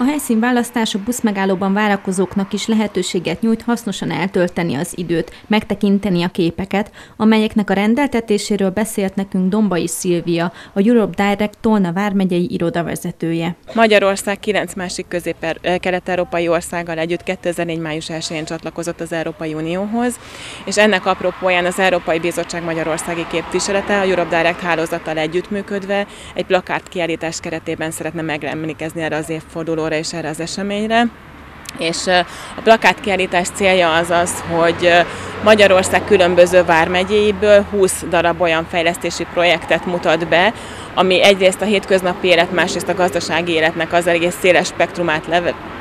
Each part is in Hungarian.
A helyszín választás a buszmegállóban várakozóknak is lehetőséget nyújt hasznosan eltölteni az időt, megtekinteni a képeket, amelyeknek a rendeltetéséről beszélt nekünk Dombai Szilvia, a Europe Direct Tolna vármegyei irodavezetője. Magyarország kilenc másik közép-kelet-európai országgal együtt 2004. május 1-én csatlakozott az Európai Unióhoz, és ennek apropóján az Európai Bizottság Magyarországi képviselete a Europe Direct hálózattal együttműködve egy plakát kiállítás keretében szeretne megemlékezni erre az évforduló találkozóra és erre az eseményre. És a plakátkiállítás célja az az, hogy Magyarország különböző vármegyéiből 20 darab olyan fejlesztési projektet mutat be, ami egyrészt a hétköznapi élet, másrészt a gazdasági életnek az egész széles spektrumát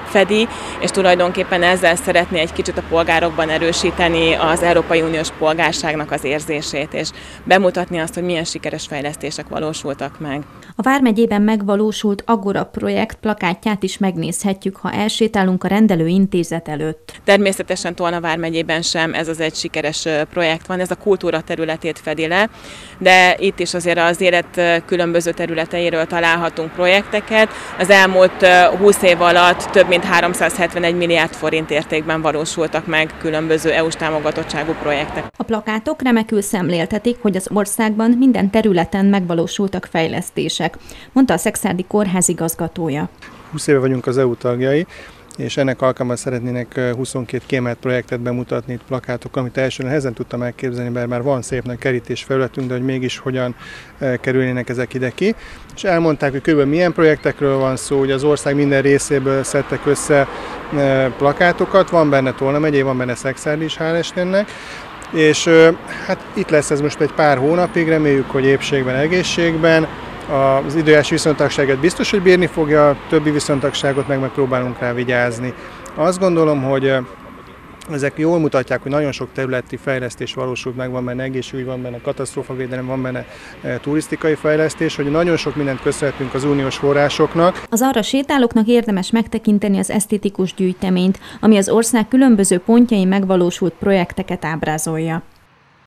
fedi, és tulajdonképpen ezzel szeretné egy kicsit a polgárokban erősíteni az Európai Uniós polgárságnak az érzését, és bemutatni azt, hogy milyen sikeres fejlesztések valósultak meg. A Vármegyében megvalósult Agora projekt plakátját is megnézhetjük, ha elsétálunk a rendelő intézet előtt. Természetesen Tolna Vármegyében sem ez az egy sikeres projekt van, ez a kultúra területét fedi le, de itt is azért az élet különböző területeiről találhatunk projekteket. Az elmúlt 20 év alatt több mint 371 milliárd forint értékben valósultak meg különböző EU-s támogatottságú projektek. A plakátok remekül szemléltetik, hogy az országban minden területen megvalósultak fejlesztések, mondta a Szexádi Kórház igazgatója. 20 éve vagyunk az EU tagjai, és ennek alkalmával szeretnének 22 kiemelt projektet bemutatni itt plakátok, amit elsőre nehezen tudtam elképzelni, mert már van szép nagy kerítés felületünk, de hogy mégis hogyan kerülnének ezek ide ki. És elmondták, hogy kb. milyen projektekről van szó, hogy az ország minden részéből szedtek össze plakátokat, van benne Tolna megyé, van benne Szexárd is, hál' Istennek, és hát itt lesz ez most egy pár hónapig, reméljük, hogy épségben, egészségben, az időjárás viszontagságot biztos, hogy bírni fogja, a többi viszontagságot meg megpróbálunk rá vigyázni. Azt gondolom, hogy ezek jól mutatják, hogy nagyon sok területi fejlesztés valósult meg, van benne egészségügy, van benne katasztrófavédelem, van benne turisztikai fejlesztés, hogy nagyon sok mindent köszönhetünk az uniós forrásoknak. Az arra sétálóknak érdemes megtekinteni az esztétikus gyűjteményt, ami az ország különböző pontjain megvalósult projekteket ábrázolja.